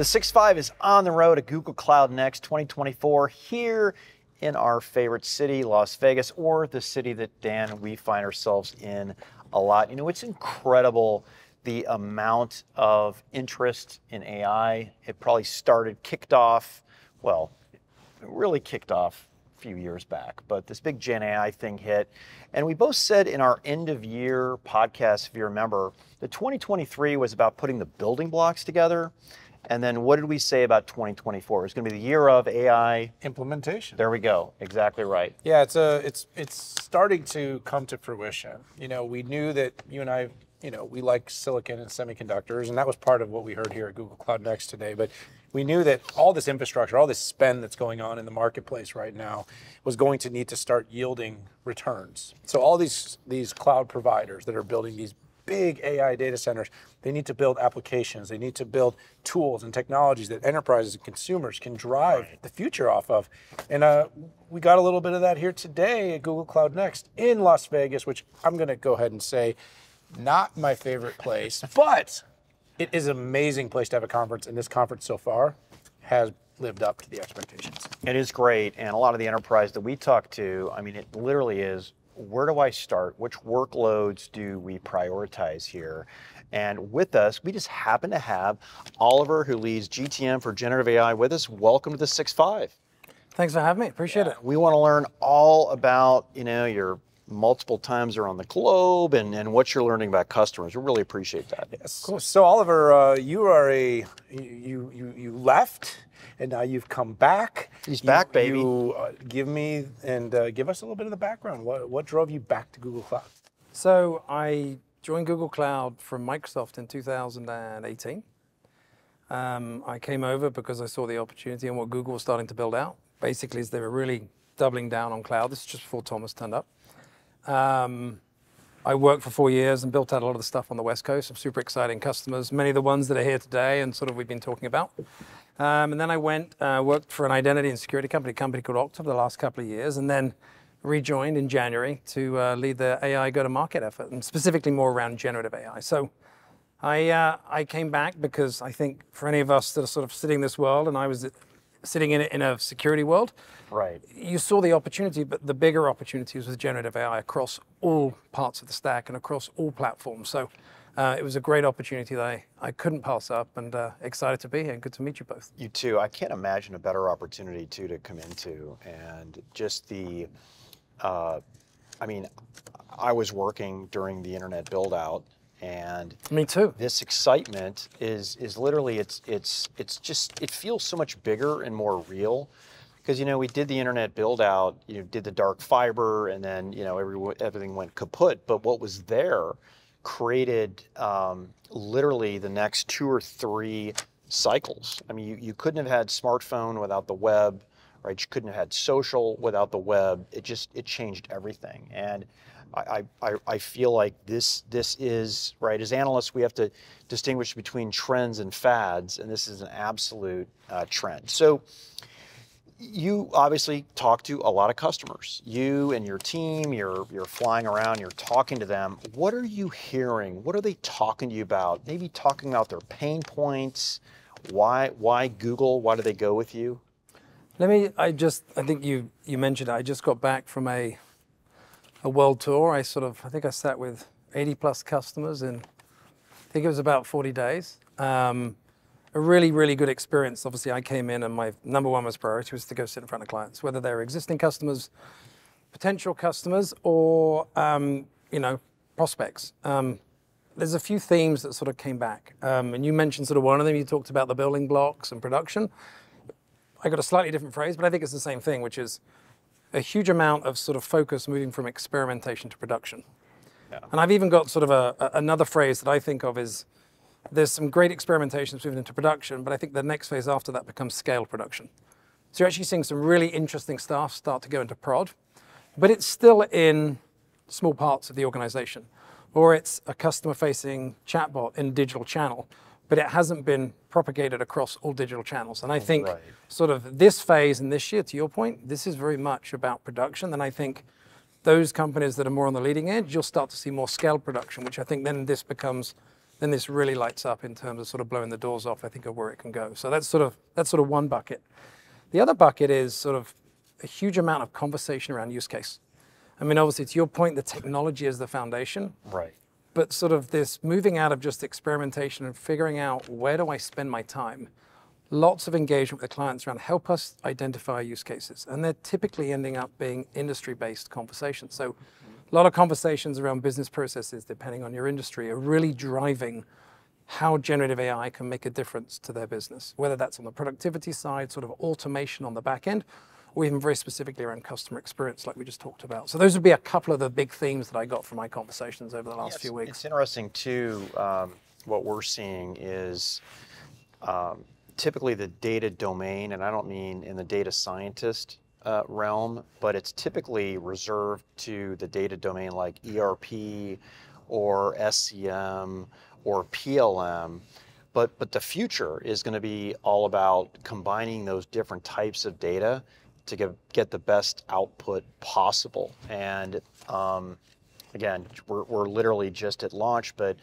The Six Five is on the road at Google Cloud Next 2024 here in our favorite city, Las Vegas, or the city that Dan we find ourselves in a lot. You know, it's incredible the amount of interest in AI. It probably started, kicked off, well, really kicked off a few years back, but this big Gen AI thing hit. And we both said in our end of year podcast, if you remember, that 2023 was about putting the building blocks together. And then what did we say about 2024? It's going to be the year of AI implementation. There we go. Exactly right. Yeah, it's a it's it's starting to come to fruition. You know, we knew that you and I, you know, we like silicon and semiconductors, and that was part of what we heard here at Google Cloud Next today. But we knew that all this infrastructure, all this spend that's going on in the marketplace right now was going to need to start yielding returns. So all these these cloud providers that are building these big AI data centers, they need to build applications, they need to build tools and technologies that enterprises and consumers can drive right. the future off of. And uh, we got a little bit of that here today at Google Cloud Next in Las Vegas, which I'm going to go ahead and say, not my favorite place, but it is an amazing place to have a conference, and this conference so far has lived up to the expectations. It is great, and a lot of the enterprise that we talk to, I mean, it literally is where do I start? Which workloads do we prioritize here? And with us, we just happen to have Oliver, who leads GTM for generative AI, with us. Welcome to the Six Five. Thanks for having me. Appreciate yeah. it. We want to learn all about, you know, your multiple times around the globe and, and what you're learning about customers. We really appreciate that. Yes. Cool. So Oliver, uh, you are a you you you left and now you've come back. He's you, back, baby. You uh, give me and uh, give us a little bit of the background. What what drove you back to Google Cloud? So I joined Google Cloud from Microsoft in 2018. Um, I came over because I saw the opportunity and what Google was starting to build out. Basically, is they were really doubling down on cloud. This is just before Thomas turned up. Um, I worked for four years and built out a lot of the stuff on the West Coast. Some super exciting customers, many of the ones that are here today and sort of we've been talking about. Um, and then I went, uh, worked for an identity and security company, a company called for the last couple of years, and then rejoined in January to uh, lead the AI go-to-market effort, and specifically more around generative AI. So I, uh, I came back because I think for any of us that are sort of sitting in this world, and I was sitting in it in a security world, Right. You saw the opportunity, but the bigger opportunities with generative AI across all parts of the stack and across all platforms. So uh, it was a great opportunity that I, I couldn't pass up and uh, excited to be here. And good to meet you both. You too. I can't imagine a better opportunity too to come into and just the, uh, I mean, I was working during the internet build out and me too. This excitement is is literally it's it's it's just it feels so much bigger and more real because you know we did the internet build out, you know, did the dark fiber, and then you know every, everything went kaput. But what was there created um, literally the next two or three cycles. I mean, you, you couldn't have had smartphone without the web, right? You couldn't have had social without the web. It just it changed everything, and I, I, I feel like this this is right as analysts we have to distinguish between trends and fads, and this is an absolute uh, trend. So you obviously talk to a lot of customers. You and your team, you're you're flying around, you're talking to them. What are you hearing? What are they talking to you about? Maybe talking about their pain points. Why why Google? Why do they go with you? Let me I just I think you you mentioned I just got back from a a world tour. I sort of I think I sat with 80 plus customers in I think it was about 40 days. Um, a really, really good experience. Obviously, I came in and my number one was priority was to go sit in front of clients, whether they're existing customers, potential customers, or um, you know prospects. Um, there's a few themes that sort of came back, um, and you mentioned sort of one of them. You talked about the building blocks and production. I got a slightly different phrase, but I think it's the same thing, which is a huge amount of sort of focus moving from experimentation to production. Yeah. And I've even got sort of a, a, another phrase that I think of is there's some great experimentations moving into production, but I think the next phase after that becomes scale production. So you're actually seeing some really interesting stuff start to go into prod, but it's still in small parts of the organization. Or it's a customer facing chatbot in a digital channel, but it hasn't been propagated across all digital channels. And I think right. sort of this phase and this year, to your point, this is very much about production. And I think those companies that are more on the leading edge, you'll start to see more scale production, which I think then this becomes then this really lights up in terms of sort of blowing the doors off, I think, of where it can go. So that's sort of that's sort of one bucket. The other bucket is sort of a huge amount of conversation around use case. I mean, obviously, to your point, the technology is the foundation, Right. But sort of this moving out of just experimentation and figuring out where do I spend my time. Lots of engagement with the clients around help us identify use cases, and they're typically ending up being industry-based conversations. So, a lot of conversations around business processes, depending on your industry, are really driving how generative AI can make a difference to their business, whether that's on the productivity side, sort of automation on the back end, or even very specifically around customer experience, like we just talked about. So those would be a couple of the big themes that I got from my conversations over the last Yes, few weeks. It's interesting too. Um, what we're seeing is um, typically the data domain, and I don't mean in the data scientist uh, realm, but it's typically reserved to the data domain like ERP or SCM or PLM. But, but the future is going to be all about combining those different types of data to get, get the best output possible. And um, again, we're, we're literally just at launch, but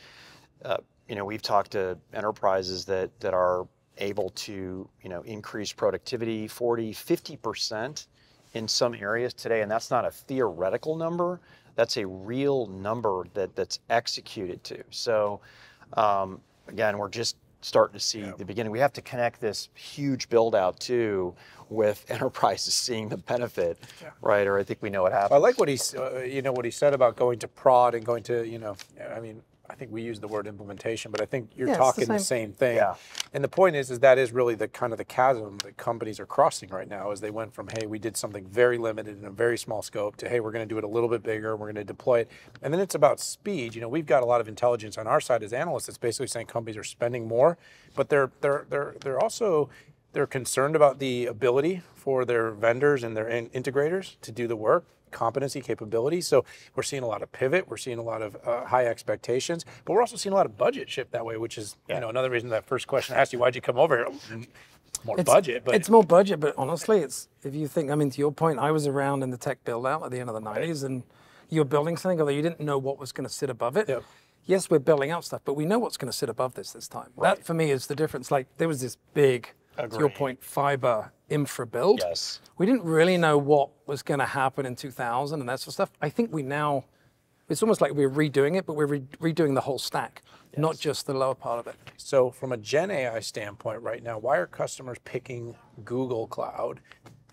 uh, you know, we've talked to enterprises that, that are able to, you know, increase productivity 40, 50% in some areas today. And that's not a theoretical number. That's a real number that, that's executed to. So um, again, we're just starting to see the beginning. We have to connect this huge build out too with enterprises seeing the benefit, right? Or I think we know what happens. I like what he's, uh, you know, what he said about going to prod and going to, you know, I mean, I think we use the word implementation, but I think you're Yeah, it's the talking the same. same thing. Yeah. And the point is, is that is really the kind of the chasm that companies are crossing right now. As they went from, hey, we did something very limited in a very small scope, to hey, we're going to do it a little bit bigger. We're going to deploy it, and then it's about speed. You know, we've got a lot of intelligence on our side as analysts. It's basically saying companies are spending more, but they're they're they're they're also they're concerned about the ability for their vendors and their in- integrators to do the work competency capability so we're seeing a lot of pivot we're seeing a lot of uh, high expectations but we're also seeing a lot of budget shift that way which is you know another reason that first question I asked you why'd you come over here more budget but it's more budget, but honestly, it's if you think. I mean, to your point, I was around in the tech build out at the end of the '90s, and you were building something, although you didn't know what was going to sit above it. Yep. Yes, we're building out stuff, but we know what's going to sit above this this time. That for me is the difference. Like there was this big, to your point, fiber infra build. Yes. We didn't really know what was going to happen in 2000 and that sort of stuff. I think we now, it's almost like we're redoing it, but we're re- redoing the whole stack, not just the lower part of it. So, from a Gen AI standpoint, right now, why are customers picking Google Cloud?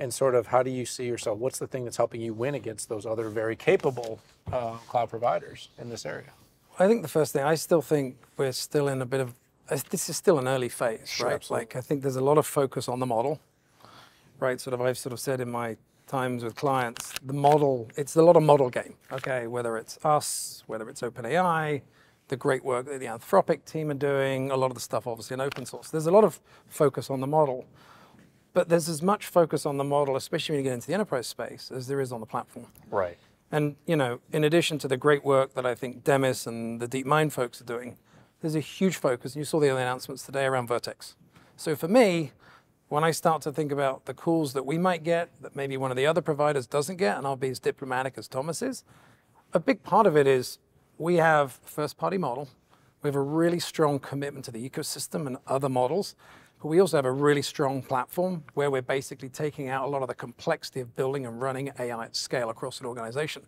And sort of, how do you see yourself? What's the thing that's helping you win against those other very capable uh, cloud providers in this area? I think the first thing, I still think we're still in a bit of, this is still an early phase, right? absolutely. Like, I think there's a lot of focus on the model, right? Sort of, I've sort of said in my times with clients, the model, it's a lot of model game, okay? Whether it's us, whether it's OpenAI, the great work that the Anthropic team are doing, a lot of the stuff obviously in open source. There's a lot of focus on the model, but there's as much focus on the model, especially when you get into the enterprise space, as there is on the platform. Right. And you know, in addition to the great work that I think Demis and the DeepMind folks are doing, there's a huge focus. And you saw the announcements today around Vertex. So for me, when I start to think about the calls that we might get that maybe one of the other providers doesn't get, and I'll be as diplomatic as Thomas is, a big part of it is we have first party model. We have a really strong commitment to the ecosystem and other models. But we also have a really strong platform where we're basically taking out a lot of the complexity of building and running AI at scale across an organization.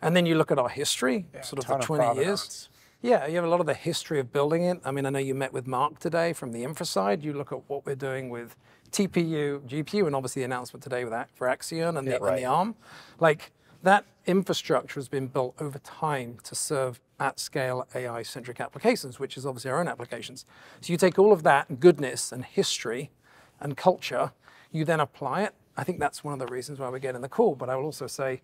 And then you look at our history, sort of the of 20 years. Yeah, you have a lot of the history of building it. I mean, I know you met with Mark today from the infra side. You look at what we're doing with TPU, GPU, and obviously the announcement today with that for Axion and, the, and right. the ARM. Like that infrastructure has been built over time to serve at scale AI centric applications, which is obviously our own applications. So you take all of that goodness and history and culture, you then apply it. I think that's one of the reasons why we're getting the call. But I will also say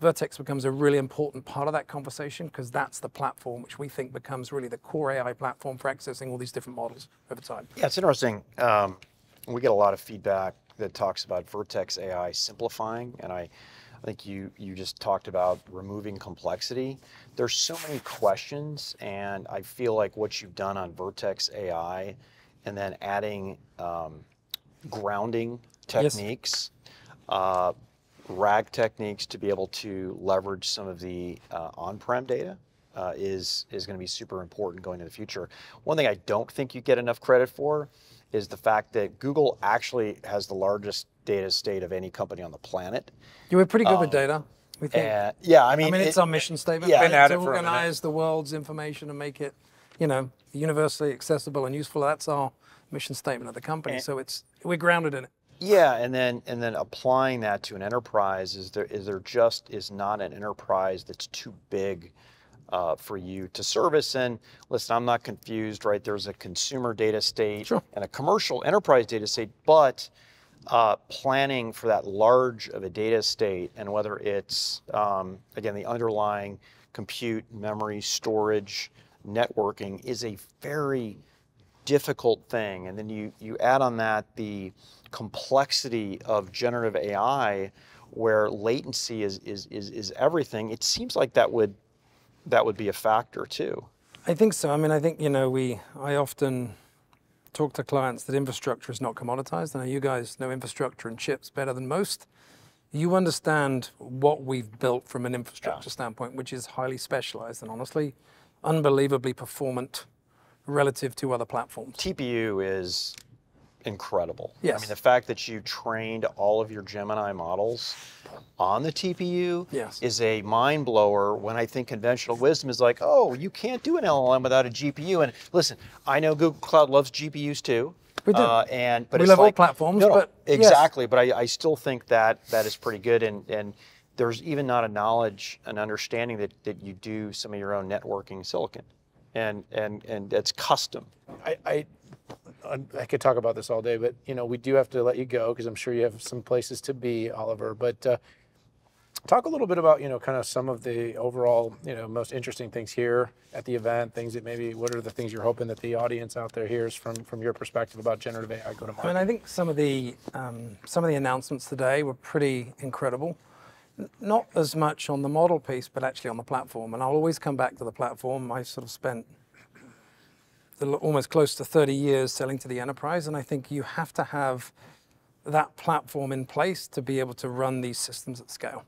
Vertex becomes a really important part of that conversation because that's the platform which we think becomes really the core AI platform for accessing all these different models over time. Yeah, it's interesting. Um, we get a lot of feedback that talks about Vertex AI simplifying, and I, I think you you just talked about removing complexity. There's so many questions, and I feel like what you've done on Vertex AI, and then adding um, grounding Yes. techniques, uh, RAG techniques to be able to leverage some of the uh, on-prem data uh, is is going to be super important going into the future. One thing I don't think you get enough credit for is the fact that Google actually has the largest data state of any company on the planet. You were pretty good with data. We think. And yeah, I mean, I mean, it's it- our mission statement. yeah. Been to it for a minute. organize the world's information and make it, you know, universally accessible and useful. That's our mission statement of the company. so it's we're grounded in it. Yeah, and then and then applying that to an enterprise is there is there just is not an enterprise that's too big uh, for you to service. And listen, I'm not confused, right? There's a consumer data state Sure. and a commercial enterprise data state, but uh, planning for that large of a data state and whether it's um, again the underlying compute, memory, storage, networking is a very difficult thing. And then you, you add on that the complexity of generative AI where latency is, is, is, is everything. It seems like that would, that would be a factor too. I think so. I mean, I think you know, we I often talk to clients that infrastructure is not commoditized. I know you guys know infrastructure and chips better than most. You understand what we've built from an infrastructure standpoint, which is highly specialized and honestly, unbelievably performant relative to other platforms. TPU is incredible. Yes. I mean, the fact that you trained all of your Gemini models on the TPU Yes. is a mind blower when I think conventional wisdom is like, oh, you can't do an LLM without a GPU. And listen, I know Google Cloud loves GPUs too. We do. Uh, and but We love all platforms, no, no, but yes. exactly. But I, I still think that that is pretty good. And and there's even not a knowledge, an understanding that that you do some of your own networking silicon, and and and it's custom. I, I I could talk about this all day, but you know we do have to let you go because I'm sure you have some places to be, Oliver. But uh, talk a little bit about you know kind of some of the overall you know most interesting things here at the event. Things that maybe what are the things you're hoping that the audience out there hears from from your perspective about generative AI go to I mean, I think some of the um, some of the announcements today were pretty incredible. Not as much on the model piece, but actually on the platform. And I'll always come back to the platform. I sort of spent the, almost close to 30 years selling to the enterprise, and I think you have to have that platform in place to be able to run these systems at scale.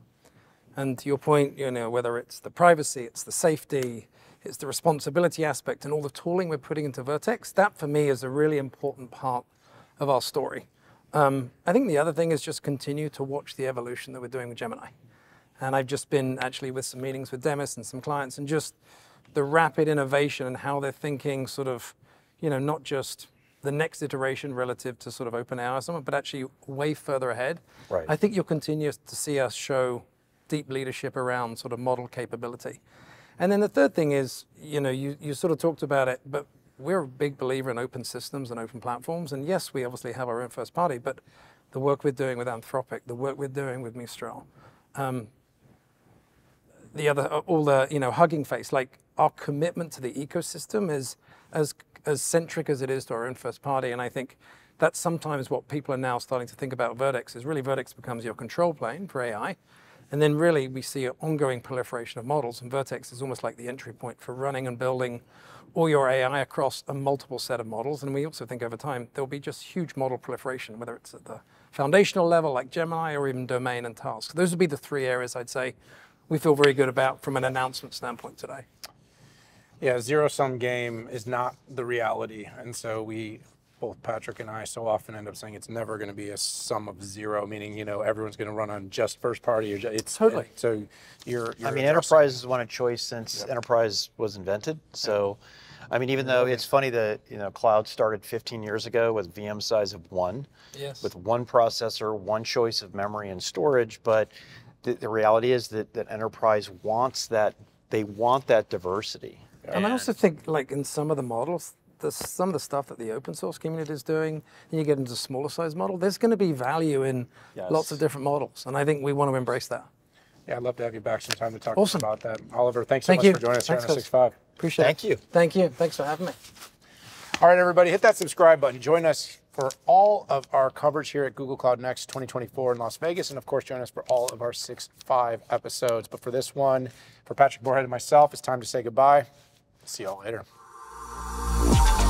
And to your point, you know, whether it's the privacy, it's the safety, it's the responsibility aspect, and all the tooling we're putting into Vertex, that for me is a really important part of our story. Um, I think the other thing is just continue to watch the evolution that we're doing with Gemini. And I've just been actually with some meetings with Demis and some clients, and just the rapid innovation and how they're thinking, sort of, you know, not just the next iteration relative to sort of OpenAI or something, but actually way further ahead. Right. I think you'll continue to see us show deep leadership around sort of model capability. And then the third thing is, you know, you, you sort of talked about it, but we're a big believer in open systems and open platforms. And yes, we obviously have our own first party, but the work we're doing with Anthropic, the work we're doing with Mistral, um, the other, all the, you know, Hugging Face, like our commitment to the ecosystem is as, as centric as it is to our own first party. And I think that's sometimes what people are now starting to think about Vertex is really Vertex becomes your control plane for AI. And then really we see an ongoing proliferation of models, and Vertex is almost like the entry point for running and building all your AI across a multiple set of models. And we also think over time there'll be just huge model proliferation, whether it's at the foundational level like Gemini or even domain and task. Those would be the three areas I'd say we feel very good about from an announcement standpoint today. Yeah, zero sum game is not the reality, and so we, both Patrick and I, so often end up saying it's never going to be a sum of zero, meaning you know everyone's going to run on just first party or ju- it's Totally. So you're, you're I mean, addressing- enterprise has won a choice since enterprise was invented. So, I mean, even though it's funny that you know cloud started 15 years ago with VM size of one, Yes. with one processor, one choice of memory and storage, but the, the reality is that that enterprise wants that. They want that diversity. And I also think, like in some of the models, the, some of the stuff that the open source community is doing, and you get into smaller size model. There's going to be value in lots of different models, and I think we want to embrace that. Yeah, I'd love to have you back sometime to talk Awesome. about that. Oliver, thanks so Thank much you. for joining us here Thanks, on guys. Six Five. Appreciate Thank it. Thank you. Thank you. Thanks for having me. All right, everybody, hit that subscribe button. Join us for all of our coverage here at Google Cloud Next 2024 in Las Vegas. And of course, join us for all of our 6 5 episodes. But for this one, for Patrick Moorhead and myself, it's time to say goodbye. See y'all later. Thank you.